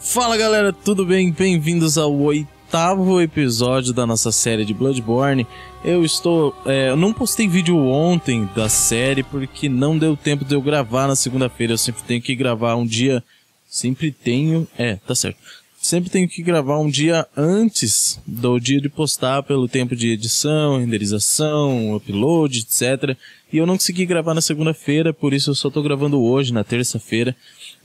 Fala galera, tudo bem? Bem-vindos ao oitavo episódio da nossa série de Bloodborne. Eu estou. É, eu não postei vídeo ontem da série porque não deu tempo de eu gravar na segunda-feira. Eu sempre tenho que gravar um dia. Sempre tenho. É, tá certo. Sempre tenho que gravar um dia antes do dia de postar pelo tempo de edição, renderização, upload, etc. E eu não consegui gravar na segunda-feira, por isso eu só tô gravando hoje, na terça-feira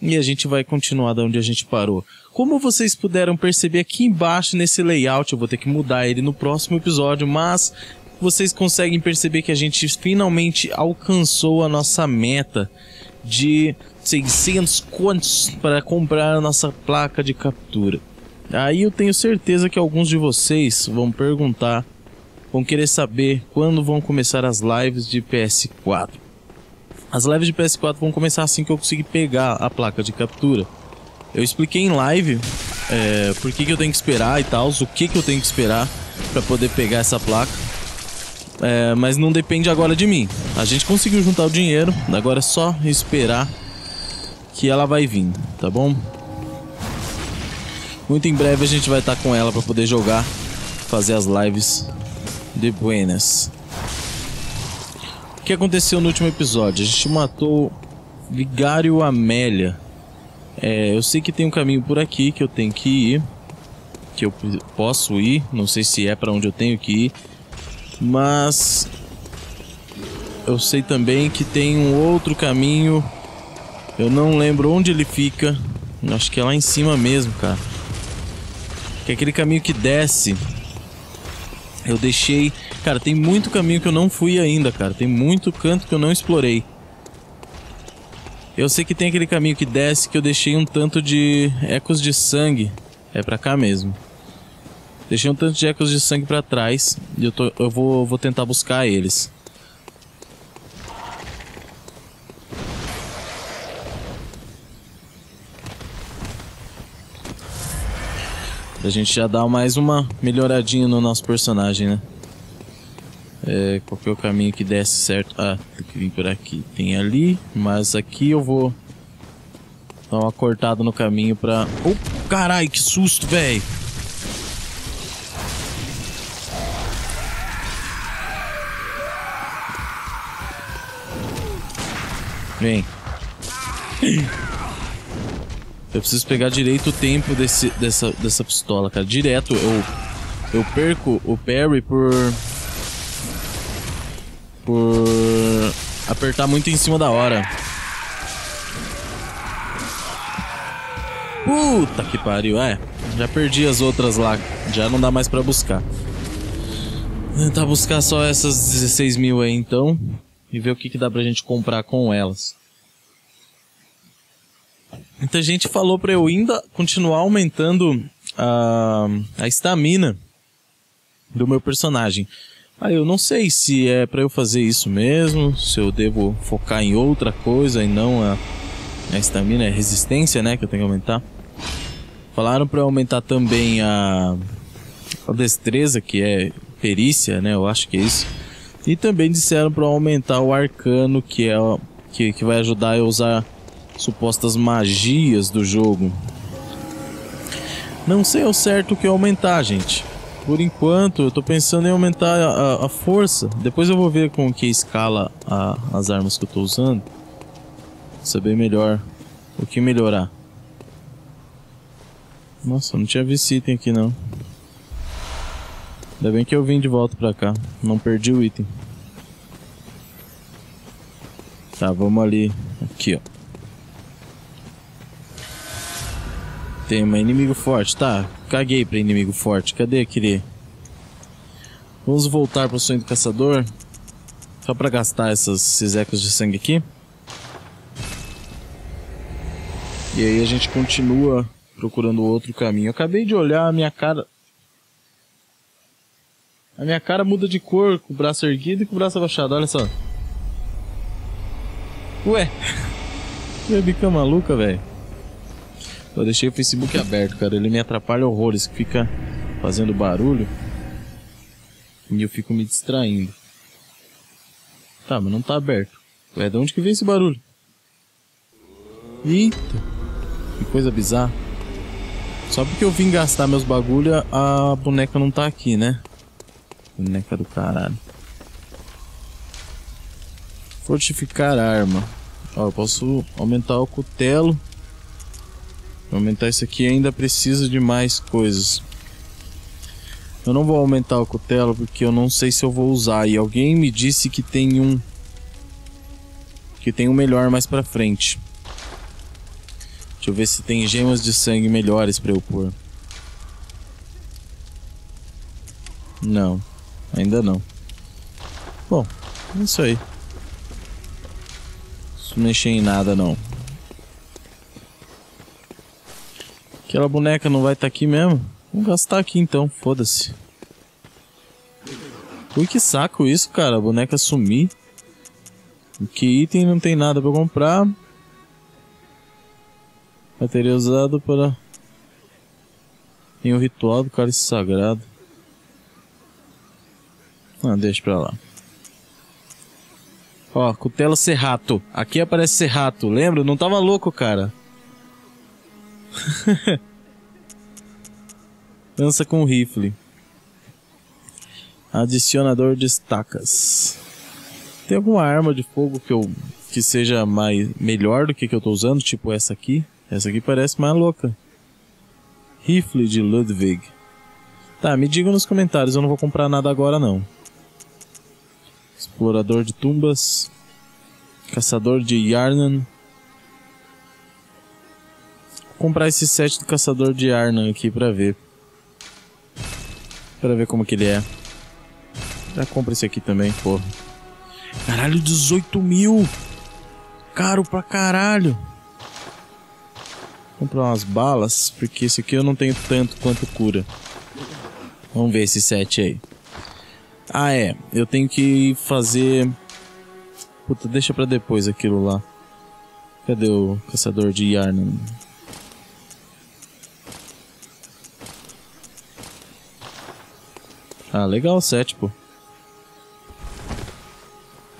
e a gente vai continuar da onde a gente parou. Como vocês puderam perceber aqui embaixo nesse layout, eu vou ter que mudar ele no próximo episódio, mas vocês conseguem perceber que a gente finalmente alcançou a nossa meta de 600 contos para comprar a nossa placa de captura. Aí eu tenho certeza que alguns de vocês vão perguntar, vão querer saber quando vão começar as lives de PS4. As lives de PS4 vão começar assim que eu conseguir pegar a placa de captura. Eu expliquei em live é, por que, que eu tenho que esperar e tal, o que, que eu tenho que esperar para poder pegar essa placa. É, mas não depende agora de mim. A gente conseguiu juntar o dinheiro, agora é só esperar que ela vai vir, tá bom? Muito em breve a gente vai estar tá com ela para poder jogar, fazer as lives de buenas. O que aconteceu no último episódio? A gente matou Vigário Amélia. É, eu sei que tem um caminho por aqui que eu tenho que ir. Que eu posso ir. Não sei se é para onde eu tenho que ir. Mas. Eu sei também que tem um outro caminho. Eu não lembro onde ele fica. Acho que é lá em cima mesmo, cara. Que é aquele caminho que desce. Eu deixei Cara, tem muito caminho que eu não fui ainda, cara. Tem muito canto que eu não explorei. Eu sei que tem aquele caminho que desce que eu deixei um tanto de ecos de sangue. É pra cá mesmo. Deixei um tanto de ecos de sangue pra trás. E eu, tô, eu vou, vou tentar buscar eles. A gente já dá mais uma melhoradinha no nosso personagem, né? É, qual que é o caminho que desce certo? Ah, tem que vir por aqui. Tem ali, mas aqui eu vou dar uma cortada no caminho pra... Oh, carai, que susto, velho! Vem. Eu preciso pegar direito o tempo desse, dessa, dessa pistola, cara. Direto eu, eu perco o parry por por apertar muito em cima da hora. Puta que pariu, é. Já perdi as outras lá, já não dá mais pra buscar. Vou tentar buscar só essas 16 mil aí então e ver o que, que dá pra gente comprar com elas. Muita gente falou pra eu ainda continuar aumentando a, estamina do meu personagem. Ah, eu não sei se é para eu fazer isso mesmo, se eu devo focar em outra coisa e não a, a estamina, a resistência, né, que eu tenho que aumentar. Falaram para aumentar também a, a destreza, que é perícia, né, eu acho que é isso. E também disseram para aumentar o arcano, que é que, que vai ajudar a usar supostas magias do jogo. Não sei ao certo o que aumentar, gente. Por enquanto, eu tô pensando em aumentar a, a força. Depois eu vou ver com que escala a, as armas que eu tô usando. Saber melhor o que melhorar. Nossa, não tinha visto item aqui não. Ainda bem que eu vim de volta pra cá. Não perdi o item. Tá, vamos ali. Aqui, ó. Tem um inimigo forte. Tá, caguei pra inimigo forte. Cadê aquele? Vamos voltar pro sonho do caçador. Só pra gastar essas, esses ecos de sangue aqui. E aí a gente continua procurando outro caminho. Eu acabei de olhar a minha cara. A minha cara muda de cor com o braço erguido e com o braço abaixado, olha só. Ué, que bica maluca, velho. Eu deixei o Facebook aberto, cara. Ele me atrapalha horrores, que fica fazendo barulho. E eu fico me distraindo. Tá, mas não tá aberto. Ué, de onde que vem esse barulho? Eita! Que coisa bizarra. Só porque eu vim gastar meus bagulho, a boneca não tá aqui, né? Boneca do caralho. Fortificar a arma. Ó, eu posso aumentar o cutelo. Aumentar isso aqui ainda precisa de mais coisas. Eu não vou aumentar o cutelo porque eu não sei se eu vou usar. E alguém me disse que tem um... Que tem um melhor mais pra frente. Deixa eu ver se tem gemas de sangue melhores pra eu pôr. Não. Ainda não. Bom, é isso aí. Não mexer em nada não. Aquela boneca não vai estar tá aqui mesmo? Vamos gastar aqui então, foda-se. Ui, que saco isso, cara. A boneca sumir. Que item não tem nada pra comprar. Material usado para... Tem o ritual do cálice sagrado. Ah, deixa pra lá. Ó, cutela serrato. Aqui aparece serrato. Lembra? Não tava louco, cara. Lança com rifle. Adicionador de estacas. Tem alguma arma de fogo que eu que seja mais melhor do que que eu tô usando, tipo essa aqui? Essa aqui parece mais louca. Rifle de Ludwig. Tá, me digam nos comentários, eu não vou comprar nada agora não. Explorador de tumbas. Caçador de Yarnan comprar esse set do caçador de Arnan aqui pra ver. Pra ver como que ele é. Já compra esse aqui também, porra. Caralho, 18 mil! Caro pra caralho! Vou comprar umas balas, porque esse aqui eu não tenho tanto quanto cura. Vamos ver esse set aí. Ah, é. Eu tenho que fazer... Puta, deixa pra depois aquilo lá. Cadê o caçador de Yarnan? Ah, legal o set, pô.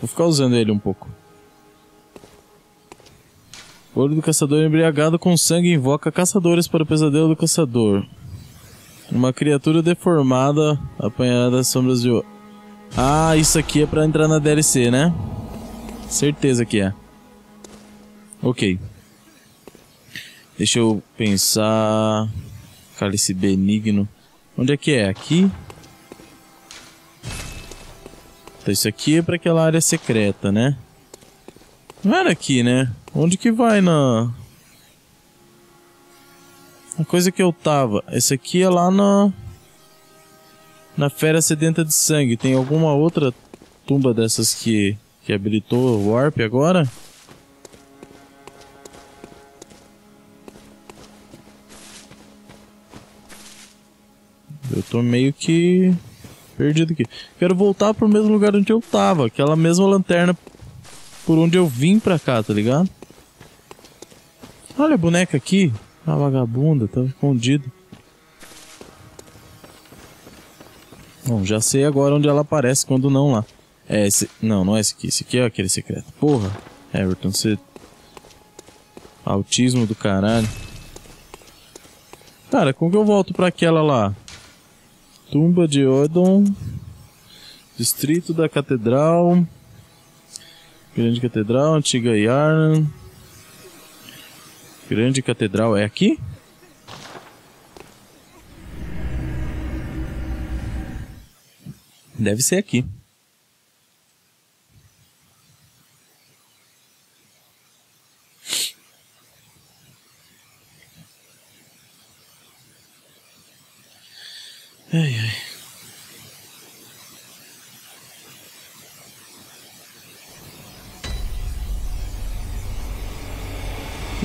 Vou ficar usando ele um pouco. Olho do caçador embriagado com sangue invoca caçadores para o pesadelo do caçador. Uma criatura deformada apanhada das sombras de... Ah, isso aqui é pra entrar na DLC, né? Certeza que é. Ok. Deixa eu pensar... Cálice benigno. Onde é que é? Aqui? Então isso aqui é para aquela área secreta, né? Não era aqui, né? Onde que vai na... A coisa que eu tava. Esse aqui é lá na... Na Fera Sedenta de Sangue. Tem alguma outra tumba dessas que... Que habilitou o Warp agora? Eu tô meio que... Perdido aqui. Quero voltar pro mesmo lugar onde eu tava. Aquela mesma lanterna por onde eu vim pra cá, tá ligado? Olha a boneca aqui. A vagabunda, tá escondido. Bom, já sei agora onde ela aparece quando não lá. É esse. Não, não é esse aqui. Esse aqui é aquele secreto. Porra, Everton, você. Autismo do caralho. Cara, como que eu volto pra aquela lá? Tumba de Odon. Distrito da Catedral. Grande Catedral, Antiga Yarn. Grande Catedral é aqui? Deve ser aqui. Ai, ai.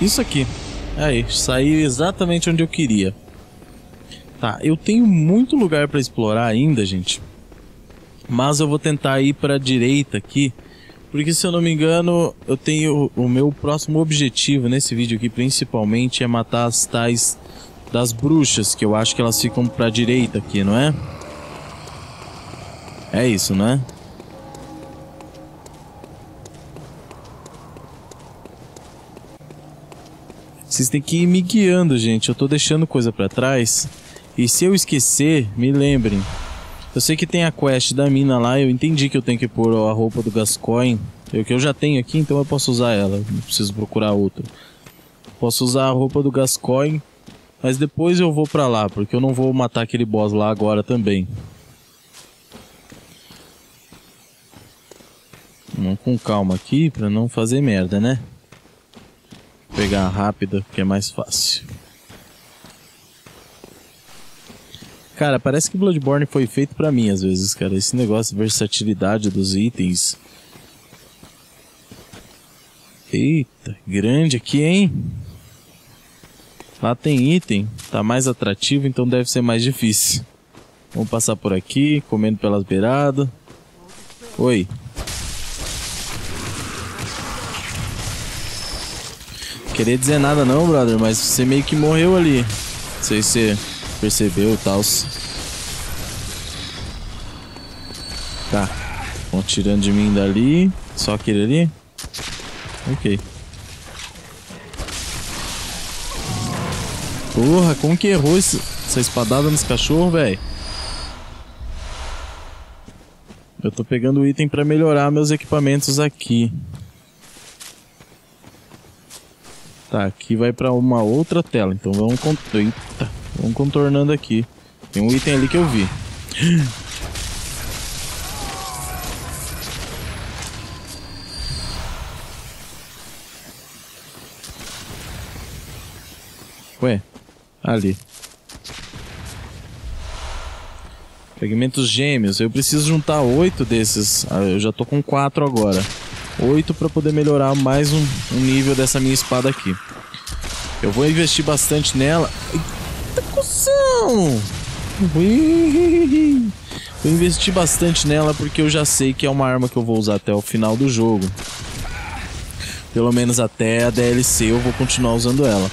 Isso aqui. Aí, saí exatamente onde eu queria. Tá, eu tenho muito lugar para explorar ainda, gente. Mas eu vou tentar ir para a direita aqui, porque se eu não me engano, eu tenho o meu próximo objetivo nesse vídeo aqui, principalmente, é matar as tais das bruxas, que eu acho que elas ficam pra direita aqui, não é? É isso, não é? Vocês têm que ir me guiando, gente. Eu tô deixando coisa pra trás. E se eu esquecer, me lembrem. Eu sei que tem a quest da mina lá, eu entendi que eu tenho que pôr a roupa do Gascoigne. Eu que eu já tenho aqui, então eu posso usar ela. Não preciso procurar outra. Posso usar a roupa do Gascoigne, mas depois eu vou pra lá, porque eu não vou matar aquele boss lá agora também. Vamos com calma aqui pra não fazer merda, né? Vou pegar rápida, que é mais fácil. Cara, parece que Bloodborne foi feito pra mim às vezes, cara. Esse negócio de versatilidade dos itens. Eita, grande aqui, hein? Lá tem item, tá mais atrativo, então deve ser mais difícil. Vamos passar por aqui, comendo pelas beiradas. Oi. Querer dizer nada não, brother, mas você meio que morreu ali. Não sei se você percebeu e tal. Tá. Vão tirando de mim dali. Só aquele ali? Ok. Porra, como que errou esse, essa espadada nesse cachorro, velho? Eu tô pegando item pra melhorar meus equipamentos aqui. Tá, aqui vai pra uma outra tela. Então vamos... Eita. Vamos contornando aqui. Tem um item ali que eu vi. Ué, ali. Fragmentos gêmeos. Eu preciso juntar oito desses. Ah, eu já tô com quatro agora. Oito para poder melhorar mais um, um nível dessa minha espada aqui. Eu vou investir bastante nela. Cusão! Eu investi bastante nela porque eu já sei que é uma arma que eu vou usar até o final do jogo. Pelo menos até a DLC eu vou continuar usando ela.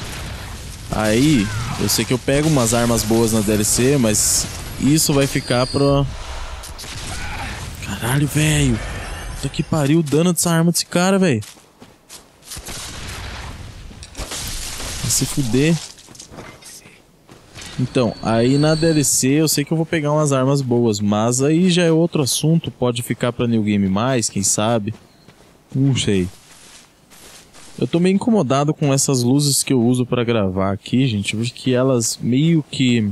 Aí, eu sei que eu pego umas armas boas na DLC, mas isso vai ficar pra... Caralho, velho. Puta que pariu o dano dessa arma desse cara, velho. Vai se fuder. Então, aí na DLC eu sei que eu vou pegar umas armas boas, mas aí já é outro assunto, pode ficar pra New Game Mais, quem sabe? Não sei. Eu tô meio incomodado com essas luzes que eu uso para gravar aqui, gente, porque elas meio que...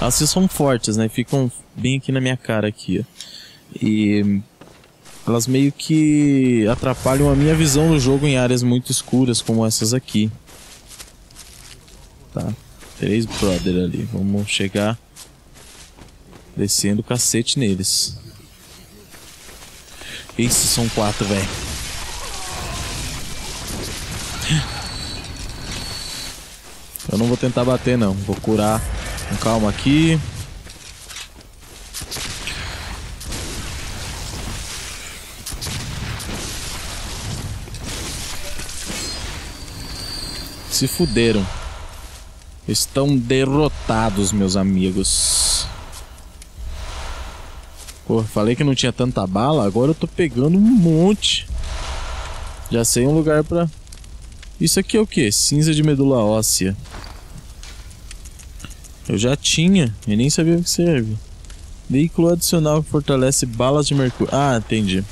Elas são fortes, né? Ficam bem aqui na minha cara aqui. E... Elas meio que atrapalham a minha visão do jogo em áreas muito escuras, como essas aqui. Tá. Três brother ali. Vamos chegar descendo o cacete neles. Esses são quatro, velho. Eu não vou tentar bater, não. Vou curar com calma aqui. Se fuderam. Estão derrotados, meus amigos. Pô, falei que não tinha tanta bala, agora eu tô pegando um monte. Já sei um lugar pra... Isso aqui é o que? Cinza de medula óssea. Eu já tinha e nem sabia o que serve. Veículo adicional que fortalece balas de mercúrio. Ah, entendi.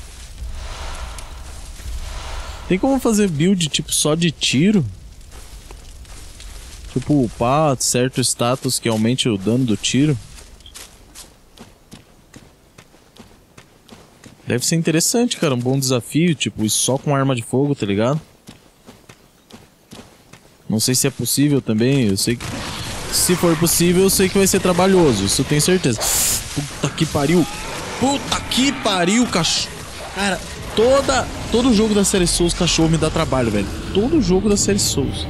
Tem como fazer build tipo só de tiro? Tipo, upar certo status que aumente o dano do tiro. Deve ser interessante, cara. Um bom desafio. Tipo, só com arma de fogo, tá ligado? Não sei se é possível também. Eu sei que. Se for possível, eu sei que vai ser trabalhoso. Isso eu tenho certeza. Puta que pariu. Puta que pariu, cachorro. Cara, toda, todo jogo da série Souls, cachorro me dá trabalho, velho. Todo jogo da série Souls.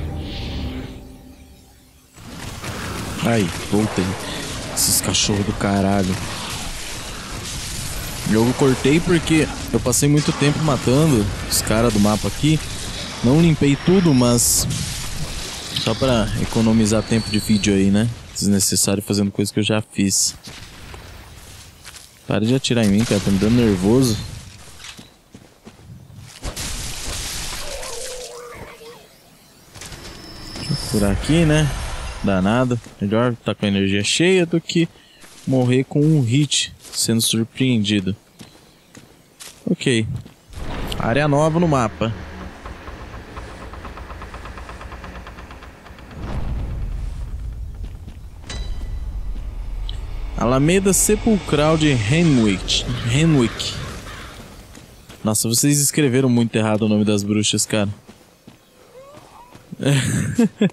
Aí, voltei. Esses cachorros do caralho. Eu cortei porque eu passei muito tempo matando os caras do mapa aqui. Não limpei tudo, mas só pra economizar tempo de vídeo aí, né? Desnecessário fazendo coisa que eu já fiz. Para de atirar em mim, cara. Tá me dando nervoso. por aqui, né? Danado. Melhor estar tá com a energia cheia do que morrer com um hit sendo surpreendido. Ok. Área nova no mapa. Alameda Sepulcral de Henwick. Henwick. Nossa, vocês escreveram muito errado o nome das bruxas, cara.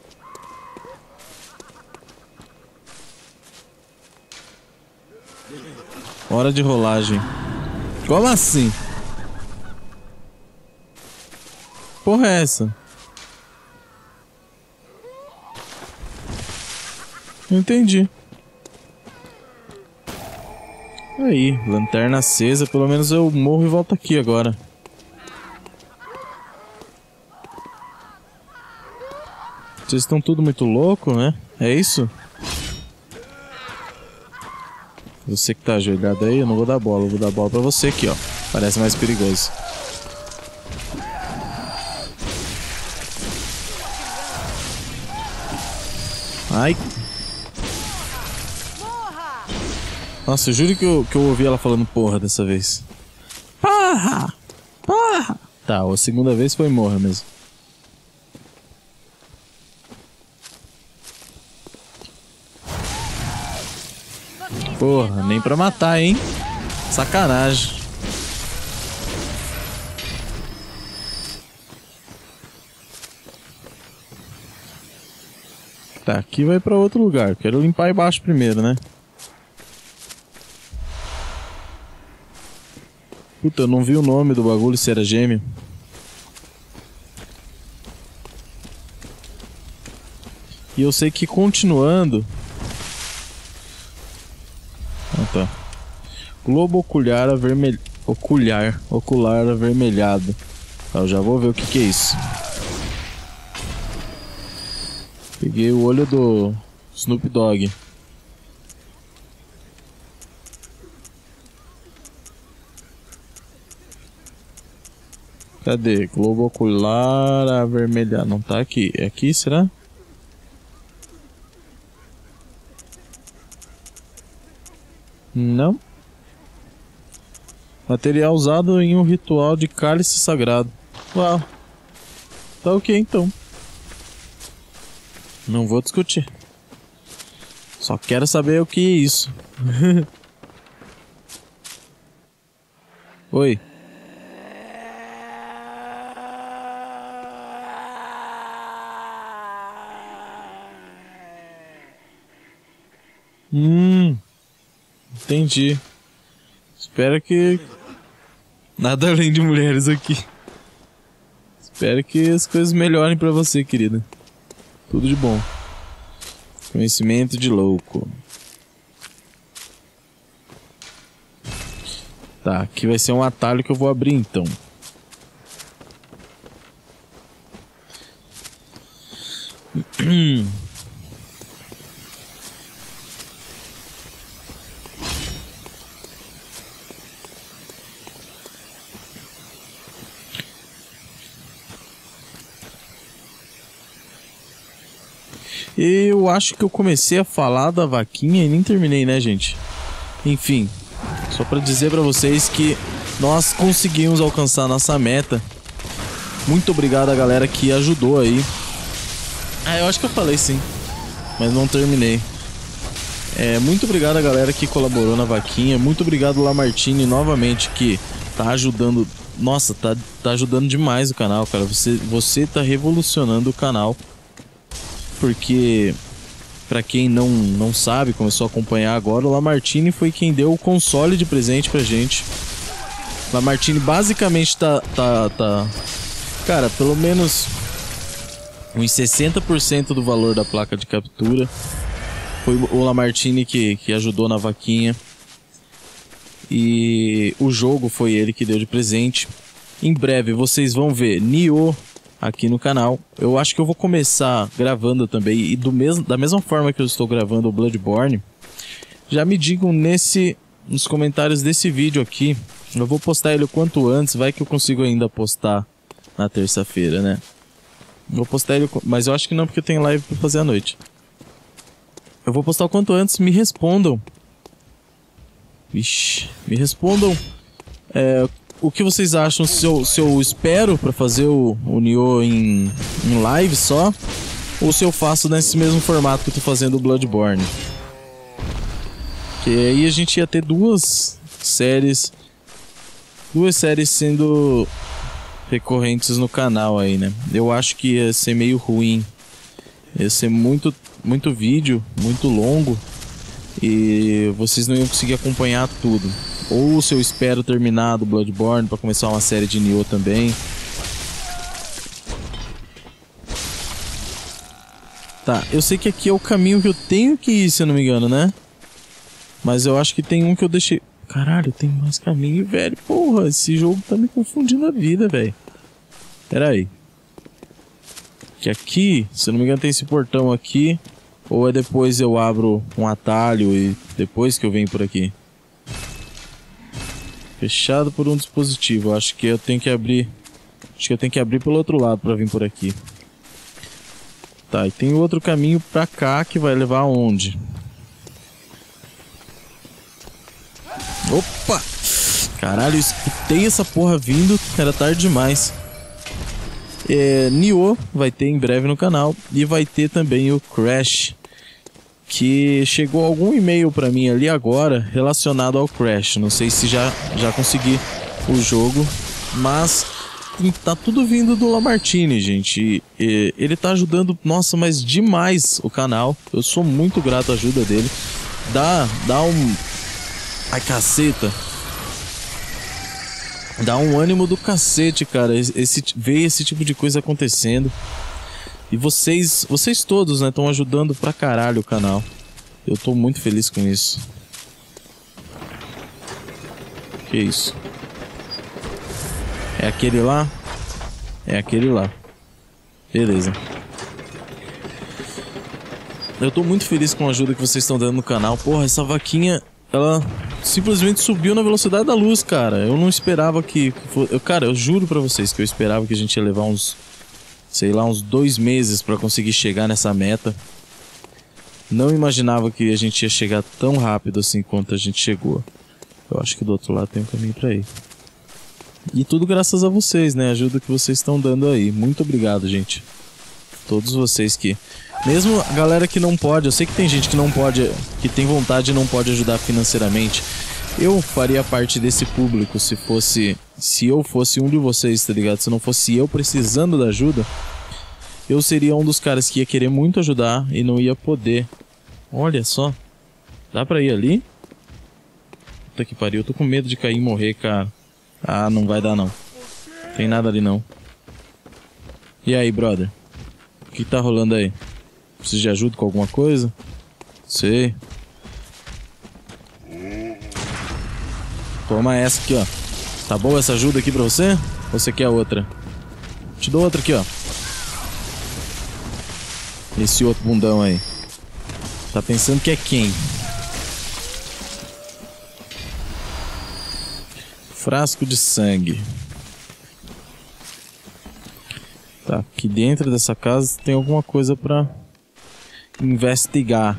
Hora de rolagem. Como assim? Porra é essa? Entendi. Aí, lanterna acesa, pelo menos eu morro e volto aqui agora. Vocês estão tudo muito louco, né? É isso? Você que tá ajoelhado aí, eu não vou dar bola, eu vou dar bola pra você aqui, ó. Parece mais perigoso. Ai. Nossa, eu juro que eu, que eu ouvi ela falando porra dessa vez. Porra! Porra! Tá, a segunda vez foi morra mesmo. Porra, nem pra matar, hein? Sacanagem. Tá, aqui vai pra outro lugar. Quero limpar embaixo primeiro, né? Puta, eu não vi o nome do bagulho se era gêmeo. E eu sei que continuando tá. Globo ocular avermelhado. Ocular. Ocular avermelhado. Tá, eu já vou ver o que, que é isso. Peguei o olho do Snoop Dogg. Cadê? Globo ocular avermelhado. Não tá aqui. É aqui, será? Não. Material usado em um ritual de cálice sagrado. Uau. Tá ok então. Não vou discutir. Só quero saber o que é isso. Oi. Hum. Entendi. Espero que. Nada além de mulheres aqui. Espero que as coisas melhorem para você, querida. Tudo de bom. Conhecimento de louco. Tá, aqui vai ser um atalho que eu vou abrir então. Eu acho que eu comecei a falar da vaquinha e nem terminei, né, gente? Enfim, só para dizer para vocês que nós conseguimos alcançar nossa meta. Muito obrigado a galera que ajudou aí. Ah, eu acho que eu falei sim, mas não terminei. É, muito obrigado a galera que colaborou na vaquinha. Muito obrigado Lamartine novamente que tá ajudando. Nossa, tá, tá ajudando demais o canal, cara. Você, você tá revolucionando o canal porque para quem não, não sabe, começou a acompanhar agora, o Lamartine foi quem deu o console de presente pra gente. Lamartine basicamente tá, tá, tá cara, pelo menos uns 60% do valor da placa de captura. Foi o Lamartine que, que ajudou na vaquinha. E o jogo foi ele que deu de presente. Em breve vocês vão ver Nioh aqui no canal. Eu acho que eu vou começar gravando também e do mesmo, da mesma forma que eu estou gravando o Bloodborne. Já me digam nesse nos comentários desse vídeo aqui. Eu vou postar ele o quanto antes, vai que eu consigo ainda postar na terça-feira, né? Vou postar ele, mas eu acho que não, porque tenho live pra fazer à noite. Eu vou postar o quanto antes, me respondam. Vixe, me respondam é, o que vocês acham se eu, se eu espero para fazer o, o Nioh em, em live só, ou se eu faço nesse mesmo formato que eu tô fazendo o Bloodborne. Que aí a gente ia ter duas séries, duas séries sendo recorrentes no canal aí, né? Eu acho que ia ser meio ruim. Ia ser muito, muito vídeo, muito longo e vocês não iam conseguir acompanhar tudo. Ou se eu espero terminar do Bloodborne para começar uma série de Nioh também. Tá, eu sei que aqui é o caminho que eu tenho que ir, se eu não me engano, né? Mas eu acho que tem um que eu deixei... Caralho, tem mais caminho, velho. Porra, esse jogo tá me confundindo a vida, velho. Pera aí. Que aqui, se eu não me engano, tem esse portão aqui. Ou é depois eu abro um atalho e depois que eu venho por aqui? Fechado por um dispositivo. Acho que eu tenho que abrir. Acho que eu tenho que abrir pelo outro lado para vir por aqui. Tá, e tem outro caminho pra cá que vai levar aonde? Opa! Caralho, escutei essa porra vindo. Era tarde demais. É, Nioh vai ter em breve no canal. E vai ter também o Crash que chegou algum e-mail para mim ali agora relacionado ao Crash. Não sei se já, já consegui o jogo, mas tá tudo vindo do Lamartine, gente. E ele tá ajudando, nossa, mas demais o canal. Eu sou muito grato à ajuda dele. Dá, dá um. Ai, caceta. Dá um ânimo do cacete, cara. Esse, ver esse tipo de coisa acontecendo. E vocês, vocês todos, né, estão ajudando pra caralho o canal. Eu tô muito feliz com isso. Que isso? É aquele lá? É aquele lá. Beleza. Eu tô muito feliz com a ajuda que vocês estão dando no canal. Porra, essa vaquinha, ela simplesmente subiu na velocidade da luz, cara. Eu não esperava que... eu, cara, eu juro pra vocês que eu esperava que a gente ia levar uns sei lá, uns dois meses para conseguir chegar nessa meta. Não imaginava que a gente ia chegar tão rápido assim quanto a gente chegou. Eu acho que do outro lado tem um caminho para ir. E tudo graças a vocês, né? A ajuda que vocês estão dando aí. Muito obrigado, gente. Todos vocês que. Mesmo a galera que não pode, eu sei que tem gente que não pode, que tem vontade e não pode ajudar financeiramente. Eu faria parte desse público se fosse se eu fosse um de vocês, tá ligado? Se não fosse eu precisando da ajuda, eu seria um dos caras que ia querer muito ajudar e não ia poder. Olha só. Dá pra ir ali? Puta que pariu, eu tô com medo de cair e morrer, cara. Ah, não vai dar não. Tem nada ali não. E aí, brother? O que tá rolando aí? Precisa de ajuda com alguma coisa? Sei. Toma essa aqui, ó. Tá boa essa ajuda aqui pra você? Ou você quer outra? Te dou outra aqui, ó. Esse outro bundão aí. Tá pensando que é quem? Frasco de sangue. Tá, aqui dentro dessa casa tem alguma coisa pra investigar.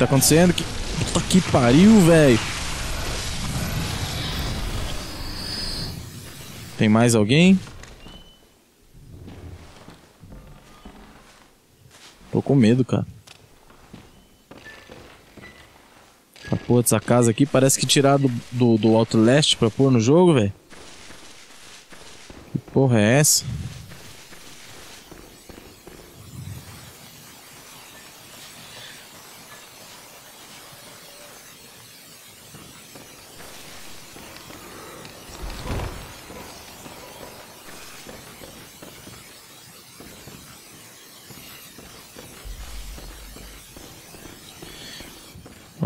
Tá acontecendo? Que Puta que pariu, velho. Tem mais alguém? Tô com medo, cara. A porra dessa casa aqui parece que tiraram do, do, do Outlast pra pôr no jogo, velho. Que porra é essa?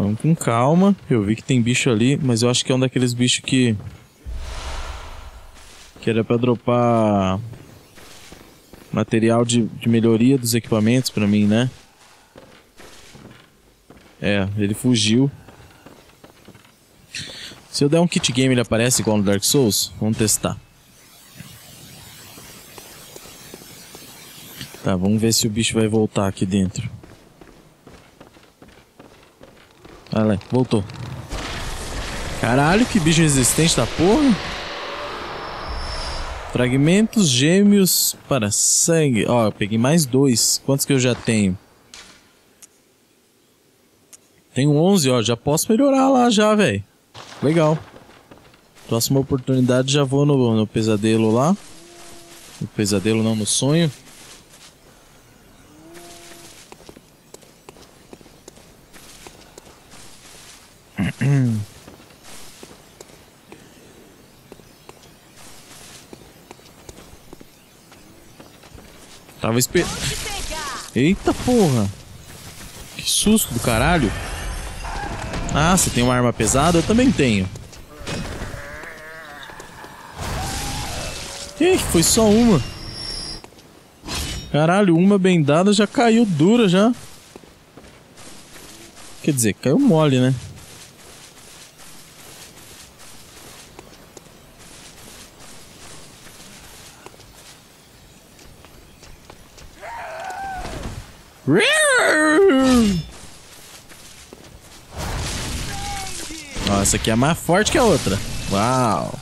Vamos com calma. Eu vi que tem bicho ali, mas eu acho que é um daqueles bichos que. Que era pra dropar. Material de, de melhoria dos equipamentos pra mim, né? É, ele fugiu. Se eu der um kit game, ele aparece igual no Dark Souls? Vamos testar. Tá, vamos ver se o bicho vai voltar aqui dentro. Olha lá, voltou. Caralho, que bicho resistente da porra. Fragmentos gêmeos para sangue. Ó, eu peguei mais dois. Quantos que eu já tenho? Tenho 11, ó. Já posso melhorar lá já, velho. Legal. Próxima oportunidade já vou no, no pesadelo lá. No pesadelo não, no sonho. Tava esperando. Eita porra! Que susto do caralho! Ah, você tem uma arma pesada? Eu também tenho. Ih, foi só uma. Caralho, uma bem dada já caiu dura já. Quer dizer, caiu mole, né? Essa aqui é mais forte que a outra. Uau.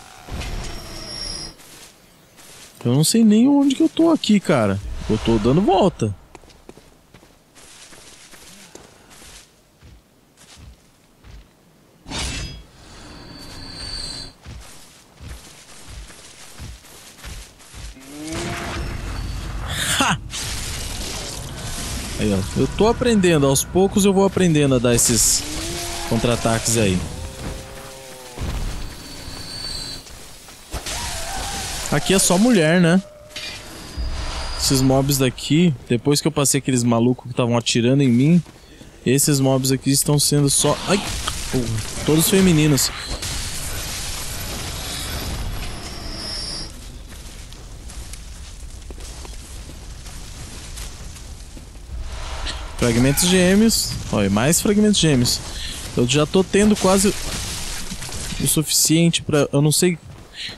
Eu não sei nem onde que eu tô aqui, cara. Eu tô dando volta. Ha! Aí, ó. Eu tô aprendendo. Aos poucos eu vou aprendendo a dar esses contra-ataques aí. Aqui é só mulher, né? Esses mobs daqui, depois que eu passei aqueles malucos que estavam atirando em mim, esses mobs aqui estão sendo só... Ai! todos femininos. Fragmentos gêmeos. Olha, mais fragmentos gêmeos. Eu já tô tendo quase o suficiente para Eu não sei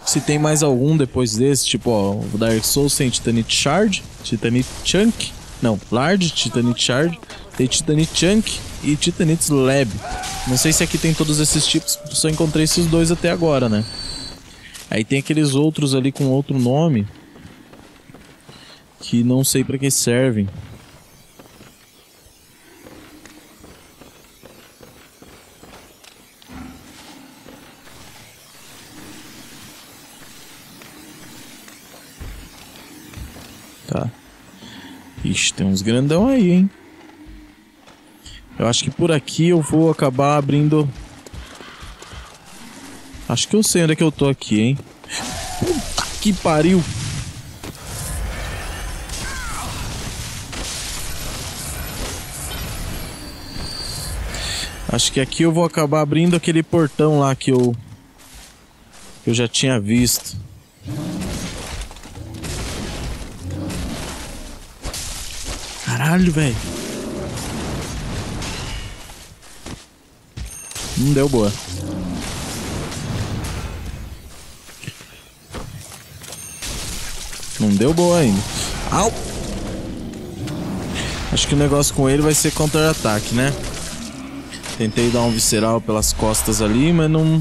se tem mais algum depois desse, tipo, ó, o Dark Souls tem Titanite Shard, Titanite Chunk, não, Large, Titanite Shard, tem Titanite Chunk e Titanite Slab. Não sei se aqui tem todos esses tipos, só encontrei esses dois até agora, né? Aí tem aqueles outros ali com outro nome que não sei para que servem. Ixi, tem uns grandão aí, hein? Eu acho que por aqui eu vou acabar abrindo... Acho que eu sei onde é que eu tô aqui, hein? Puta que pariu! Acho que aqui eu vou acabar abrindo aquele portão lá que eu... Que eu já tinha visto. Caralho, velho. Não deu boa. Não deu boa ainda. Au! Acho que o negócio com ele vai ser contra-ataque, né? Tentei dar um visceral pelas costas ali, mas não...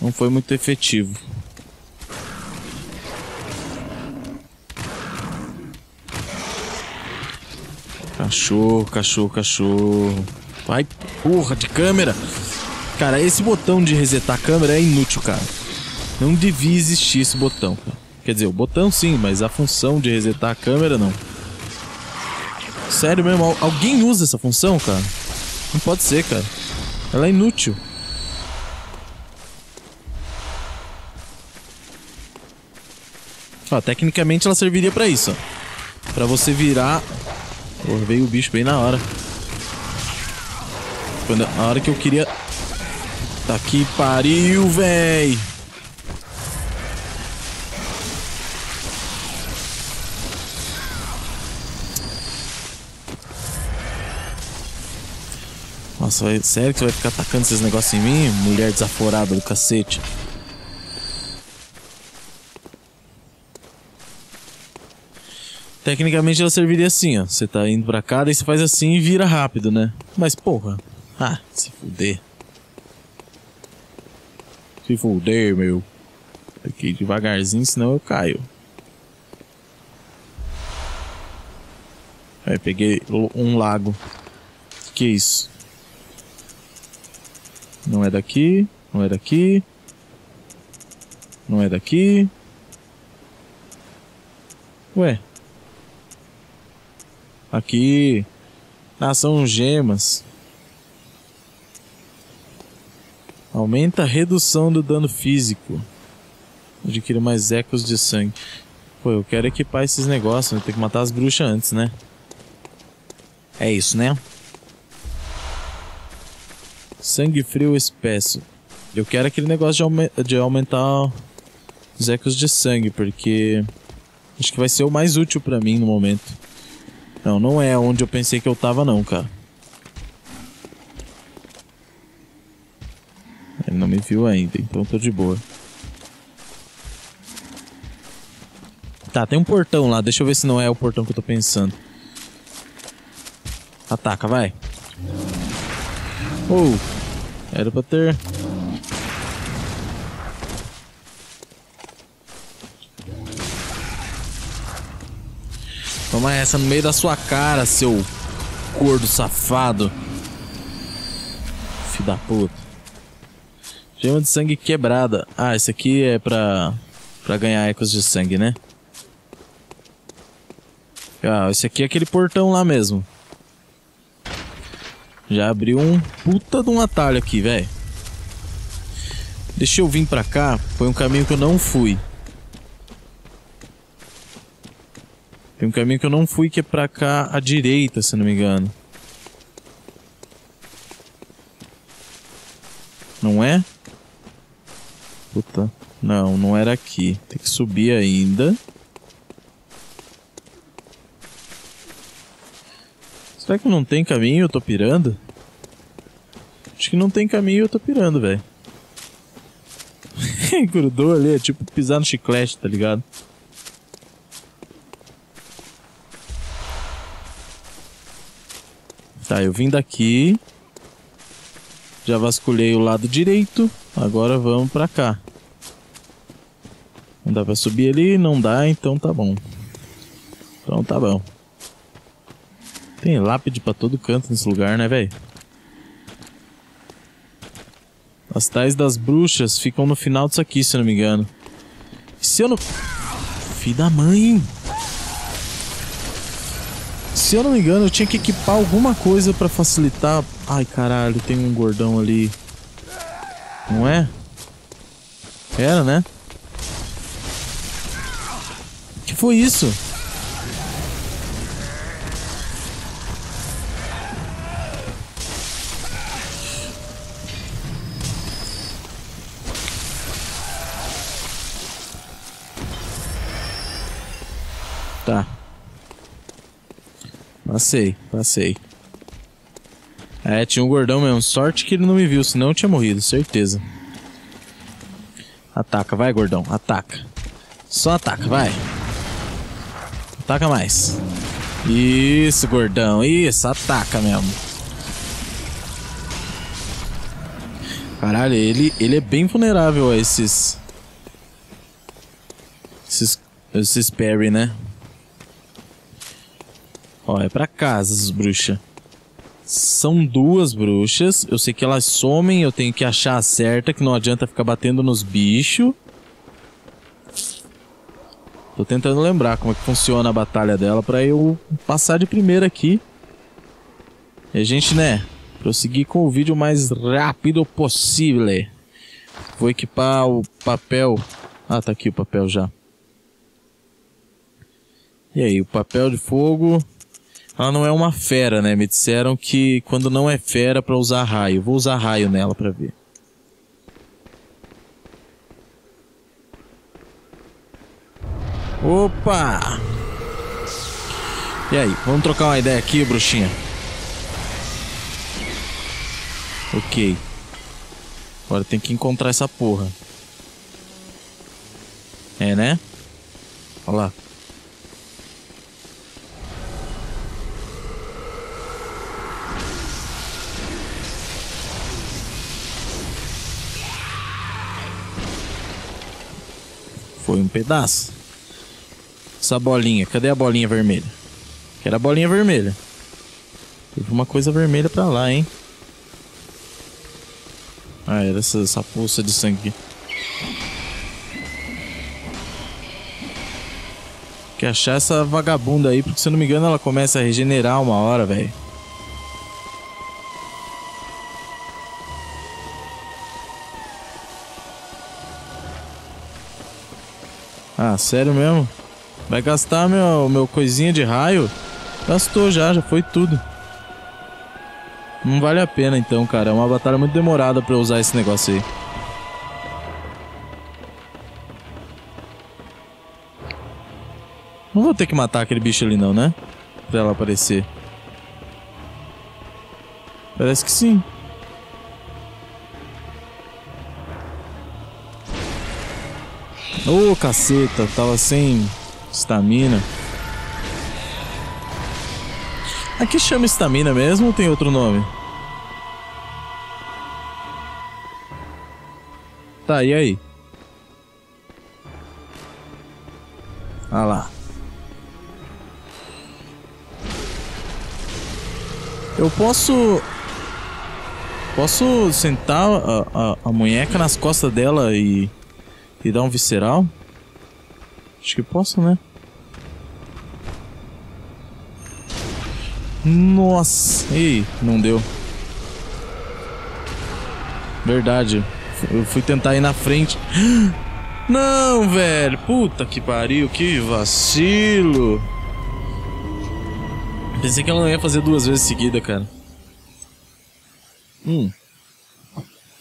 Não foi muito efetivo. Cachorro, cachorro, cachorro. Vai, porra de câmera. Cara, esse botão de resetar a câmera é inútil, cara. Não devia existir esse botão. Quer dizer, o botão sim, mas a função de resetar a câmera não. Sério mesmo, alguém usa essa função, cara? Não pode ser, cara. Ela é inútil. Ó, tecnicamente ela serviria para isso, ó. Pra você virar Pô, veio o bicho bem na hora. Quando, a hora que eu queria... Tá que pariu, véi! Nossa, sério que você vai ficar atacando esses negócios em mim? Mulher desaforada do cacete. Tecnicamente ela serviria assim, ó. Você tá indo pra cá, daí você faz assim e vira rápido, né? Mas porra. Ah, se fuder. Se fuder, meu. Aqui devagarzinho, senão eu caio. Aí peguei um lago. Que é isso? Não é daqui, não é daqui. Não é daqui. Ué. Aqui. São gemas. Aumenta a redução do dano físico. Adquira mais ecos de sangue. Pô, eu quero equipar esses negócios. Né? Tem que matar as bruxas antes, né? É isso, né? Sangue frio espesso. Eu quero aquele negócio de, aume de aumentar os ecos de sangue, porque acho que vai ser o mais útil para mim no momento. Não, não é onde eu pensei que eu tava não, cara. Ele não me viu ainda, então tô de boa. Tá, tem um portão lá. Deixa eu ver se não é o portão que eu tô pensando. Ataca, vai. Oh, era pra ter... Toma essa no meio da sua cara, seu gordo safado. Filho da puta. Gema de sangue quebrada. Ah, esse aqui é pra, pra ganhar ecos de sangue, né? Ah, esse aqui é aquele portão lá mesmo. Já abriu um puta de um atalho aqui, velho. Deixa eu vir pra cá. Foi um caminho que eu não fui. Tem um caminho que eu não fui que é pra cá à direita, se não me engano. Não é? Puta. Não, não era aqui. Tem que subir ainda. Será que não tem caminho? Eu tô pirando? Acho que não tem caminho eu tô pirando, velho. Grudou ali, é tipo pisar no chiclete, tá ligado? Tá, eu vim daqui. Já vasculhei o lado direito. Agora vamos pra cá. Não dá pra subir ali? Não dá, então tá bom. Então tá bom. Tem lápide pra todo canto nesse lugar, né, velho? As tais das bruxas ficam no final disso aqui, se eu não me engano. Se eu não... Filho da mãe! Se eu não me engano, eu tinha que equipar alguma coisa pra facilitar... Ai, caralho, tem um gordão ali. Não é? Era, né? que foi isso? Tá. Passei, passei. É, tinha um gordão mesmo. Sorte que ele não me viu, senão eu tinha morrido, certeza. Ataca, vai, gordão, ataca. Só ataca, vai. Ataca mais. Isso, gordão, isso, ataca mesmo. Caralho, ele, ele é bem vulnerável a esses... Esses, esses parry, né? Ó, é pra casa as bruxas. São duas bruxas. Eu sei que elas somem, eu tenho que achar a certa, que não adianta ficar batendo nos bichos. Tô tentando lembrar como é que funciona a batalha dela pra eu passar de primeira aqui. E a gente, né, prosseguir com o vídeo o mais rápido possível. Vou equipar o papel. Ah, tá aqui o papel já. E aí, o papel de fogo. Ela não é uma fera, né? Me disseram que quando não é fera para usar raio. Vou usar raio nela para ver. Opa! E aí, vamos trocar uma ideia aqui, bruxinha? Ok. Agora tem que encontrar essa porra. É, né? Olha lá. Foi um pedaço. Essa bolinha, cadê a bolinha vermelha? Quero a bolinha vermelha. Teve uma coisa vermelha pra lá, hein? Ah, era essa, essa pulsa de sangue. Que achar essa vagabunda aí, porque se eu não me engano ela começa a regenerar uma hora, velho. Sério mesmo? Vai gastar meu, meu coisinha de raio? Gastou já, já foi tudo. Não vale a pena então, cara. É uma batalha muito demorada pra usar esse negócio aí. Não vou ter que matar aquele bicho ali não, né? Pra ela aparecer. Parece que sim. Ô, oh, caceta, tava sem estamina. Aqui chama estamina mesmo ou tem outro nome? Tá, e aí? Ah lá. Eu posso... Posso sentar a, a, a munheca nas costas dela e... E dar um visceral? Acho que posso, né? Nossa! Ei, não deu. Verdade. Eu fui tentar ir na frente. Não, velho. Puta que pariu. Que vacilo. Pensei que ela não ia fazer duas vezes seguida, cara. Hum.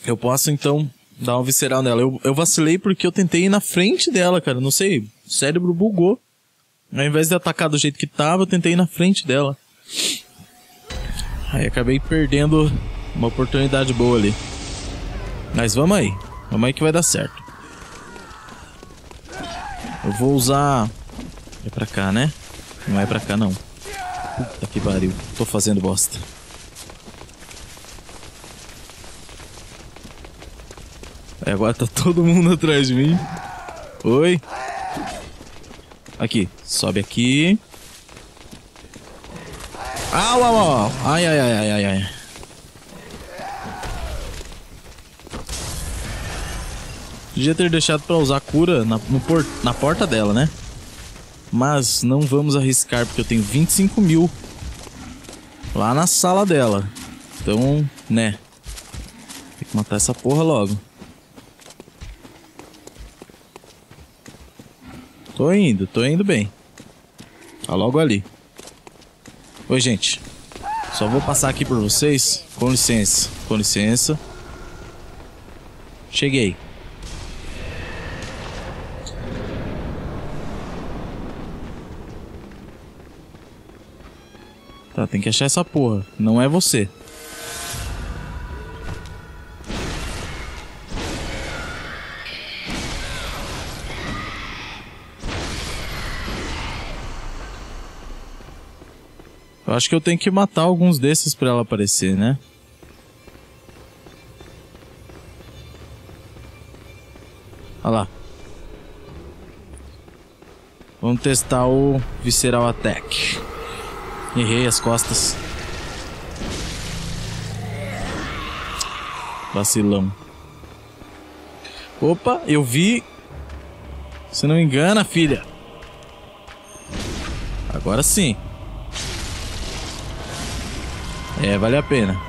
Eu posso, então, dar um visceral nela. Eu, eu vacilei porque eu tentei ir na frente dela, cara. Não sei, o cérebro bugou. Ao invés de atacar do jeito que tava, eu tentei ir na frente dela. Aí acabei perdendo uma oportunidade boa ali. Mas vamos aí. Vamos aí que vai dar certo. Eu vou usar... É pra cá, né? Não é pra cá, não. Puta que pariu. Tô fazendo bosta. Agora tá todo mundo atrás de mim. Oi. Aqui. Sobe aqui. Au, au, au. Ai, ai, ai, ai, ai, ai. Podia ter deixado pra usar cura na, por, na porta dela, né? Mas não vamos arriscar, porque eu tenho 25 mil lá na sala dela. Então, né? Tem que matar essa porra logo. Tô indo, tô indo bem. Tá logo ali. Oi, gente. Só vou passar aqui por vocês. Com licença, com licença. Cheguei. Tá, tem que achar essa porra. Não é você. Acho que eu tenho que matar alguns desses pra ela aparecer, né? Olha lá. Vamos testar o Visceral Attack. Errei as costas. Vacilão. Opa, eu vi. Se não engana, filha. Agora sim. É, vale a pena.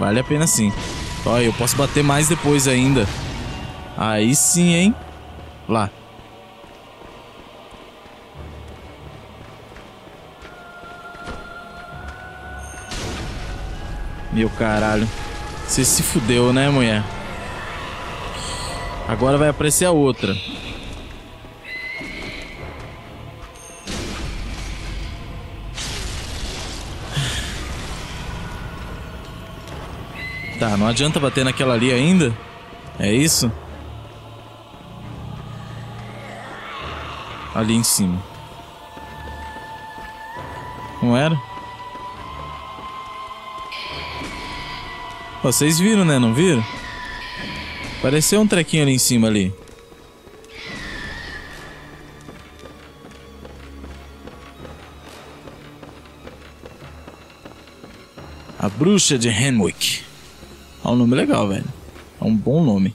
Vale a pena sim. Olha, eu posso bater mais depois ainda. Aí sim, hein? Lá. Meu caralho. Você se fudeu, né, mulher? Agora vai aparecer a outra. Não adianta bater naquela ali ainda? É isso? Ali em cima. Não era? Vocês viram, né? Não viram? Pareceu um trequinho ali em cima ali. A Bruxa de Henwick. É um nome legal, velho. É um bom nome.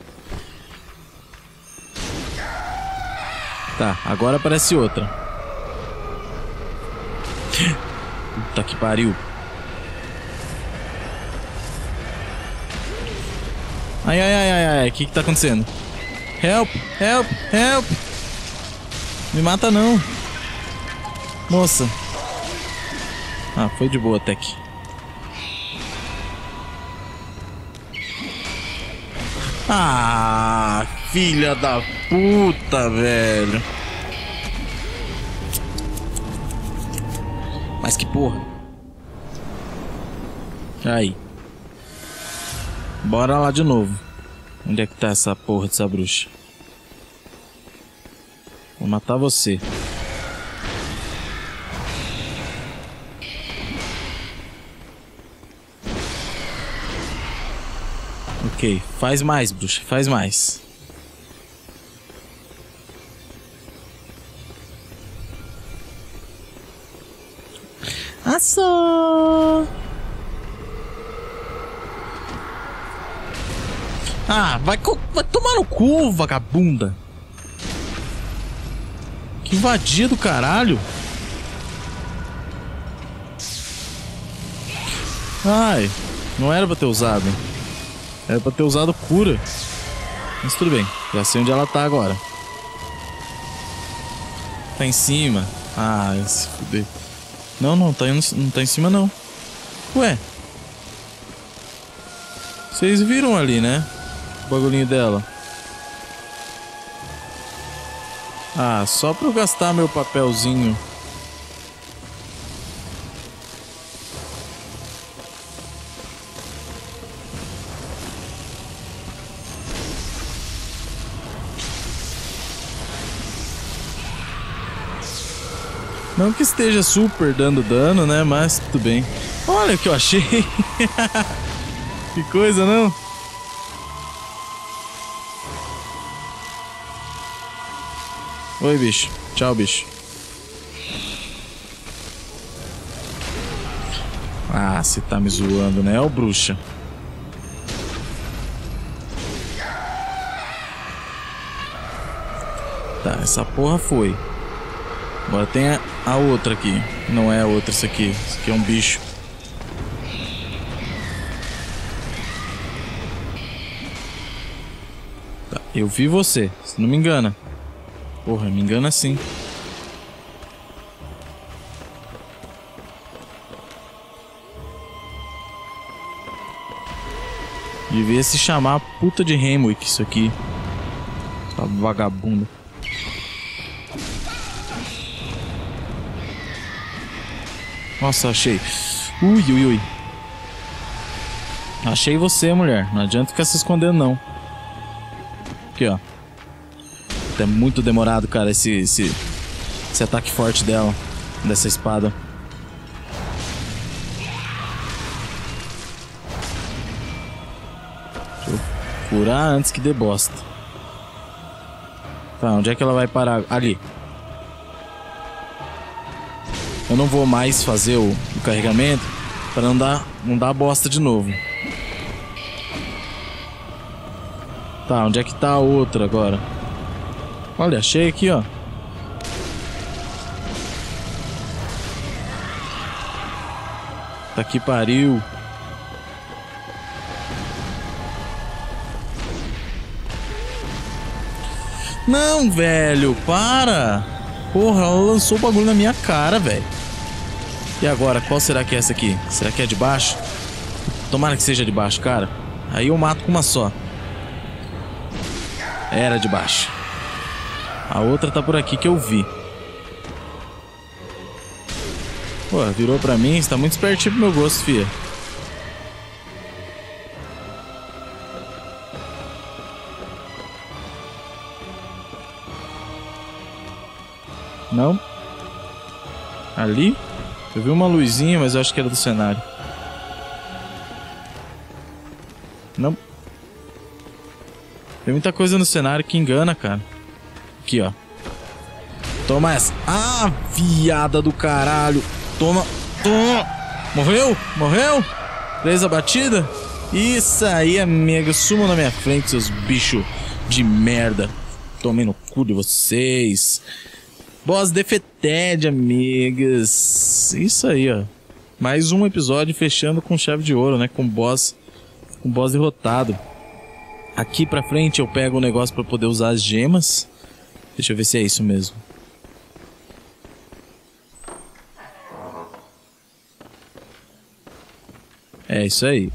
Tá, agora aparece outra. Puta que pariu. Ai, ai, ai, ai, ai. O que que tá acontecendo? Help, help, help. Me mata não. Moça. Ah, foi de boa até que. Ah, filha da puta, velho. Mas que porra. Aí. Bora lá de novo. Onde é que tá essa porra dessa bruxa? Vou matar você. Ok, faz mais, bruxa, faz mais. Assou! Ah, vai, vai tomar no cu, vagabunda. Que vadia do caralho. Ai, não era pra ter usado. Era pra ter usado cura. Mas tudo bem, já sei onde ela tá agora. Tá em cima. Ah, se fuder. Não, não, tá, indo, não tá em cima não. Ué. Vocês viram ali, né? O bagulhinho dela. Ah, só pra eu gastar meu papelzinho. Não que esteja super dando dano, né? Mas tudo bem. Olha o que eu achei. que coisa, não? Oi, bicho. Tchau, bicho. Ah, você tá me zoando, né? Ô, bruxa. Tá, essa porra foi. Agora tem a, outra aqui. Não é a outra, isso aqui. Isso aqui é um bicho. Tá, eu vi você, se não me engana. Porra, me engana sim. Devia se chamar puta de Hemwick isso aqui. Essa vagabunda. Nossa, achei. Ui, ui, ui. Achei você, mulher. Não adianta ficar se escondendo, não. Aqui, ó. É muito demorado, cara, esse, esse, esse ataque forte dela. Dessa espada. Deixa eu curar antes que dê bosta. Tá, onde é que ela vai parar? Ali. Eu não vou mais fazer o, o carregamento para não dar, não dar bosta de novo. Tá, onde é que tá a outra agora? Olha, achei aqui, ó. Tá que pariu. Não, velho, para. Porra, ela lançou o bagulho na minha cara, velho. E agora, qual será que é essa aqui? Será que é de baixo? Tomara que seja de baixo, cara. Aí eu mato com uma só. Era de baixo. A outra tá por aqui que eu vi. Pô, virou pra mim, está muito espertinho pro meu gosto, fia. Não? Ali? Eu vi uma luzinha, mas eu acho que era do cenário. Não. Tem muita coisa no cenário que engana, cara. Aqui, ó. Toma essa. Ah, viada do caralho. Toma. Toma. Morreu? Morreu? Presa batida? Isso aí, amiga. Suma na minha frente, seus bichos de merda. Tomei no cu de vocês. Boss Defeted, amigas. Isso aí, ó. Mais um episódio fechando com chave de ouro, né? Com boss, com boss derrotado. Aqui pra frente eu pego o um negócio pra poder usar as gemas. Deixa eu ver se é isso mesmo. É isso aí.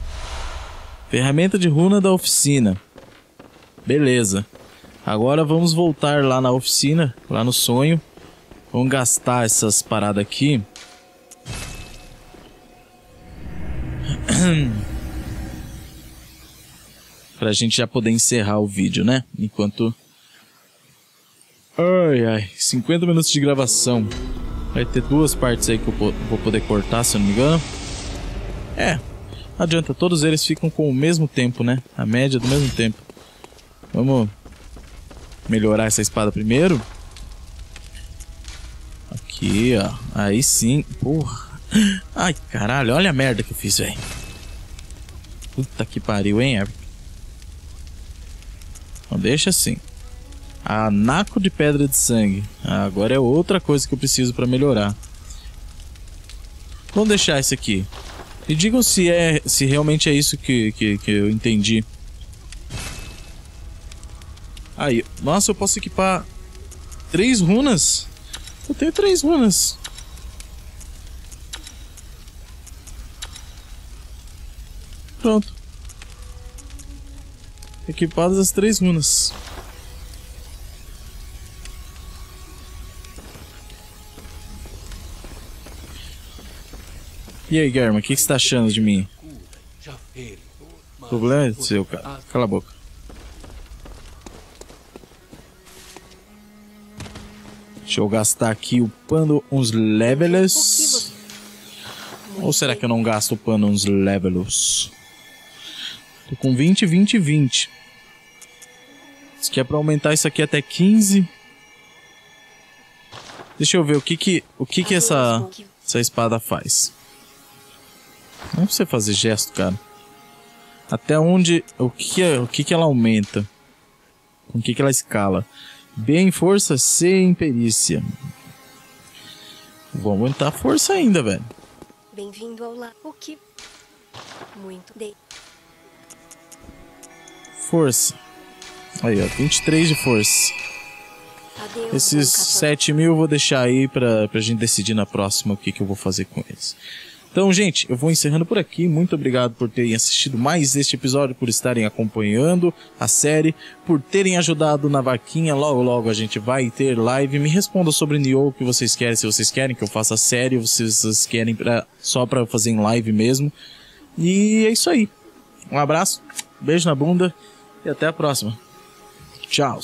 Ferramenta de runa da oficina. Beleza. Agora vamos voltar lá na oficina, lá no sonho. Vamos gastar essas paradas aqui. pra gente já poder encerrar o vídeo, né? Enquanto... Ai, ai. 50 minutos de gravação. Vai ter duas partes aí que eu vou poder cortar, se eu não me engano. É, não adianta, todos eles ficam com o mesmo tempo, né? A média do mesmo tempo. Vamos melhorar essa espada primeiro. Aqui, ó. Aí sim. Porra. Ai, caralho. Olha a merda que eu fiz, velho. Puta que pariu, hein, Everton? Então deixa assim. Anaco de pedra de sangue. Ah, agora é outra coisa que eu preciso para melhorar. Vamos deixar isso aqui. E digam se é se realmente é isso que, que, que eu entendi. Aí, nossa, eu posso equipar três runas? Eu tenho três runas. Pronto. Equipadas as três runas. E aí, Guilherme, o que, que você tá achando de mim? O problema é seu, cara. Cala a boca. Deixa eu gastar aqui upando uns levels. Ou será que eu não gasto upando uns levels? Tô com 20, 20, 20. Isso aqui é pra aumentar isso aqui até 15. Deixa eu ver o que que, o que, que essa, essa espada faz. Não é pra você fazer gesto, cara. Até onde. O que, o que, que ela aumenta? Com o que, que ela escala? B em força, C em perícia. Vou aumentar a força ainda, velho. Bem-vindo ao lar. O que? Muito de. Força. Aí, ó. 23 de força. Adeus, Esses 7 mil eu vou deixar aí pra, pra gente decidir na próxima o que, que eu vou fazer com eles. Então, gente, eu vou encerrando por aqui. Muito obrigado por terem assistido mais este episódio, por estarem acompanhando a série, por terem ajudado na vaquinha. Logo, logo a gente vai ter live. Me responda sobre Nioh o que vocês querem, se vocês querem que eu faça série, ou se vocês querem pra, só pra fazer em live mesmo. E é isso aí. Um abraço, beijo na bunda e até a próxima. Tchau.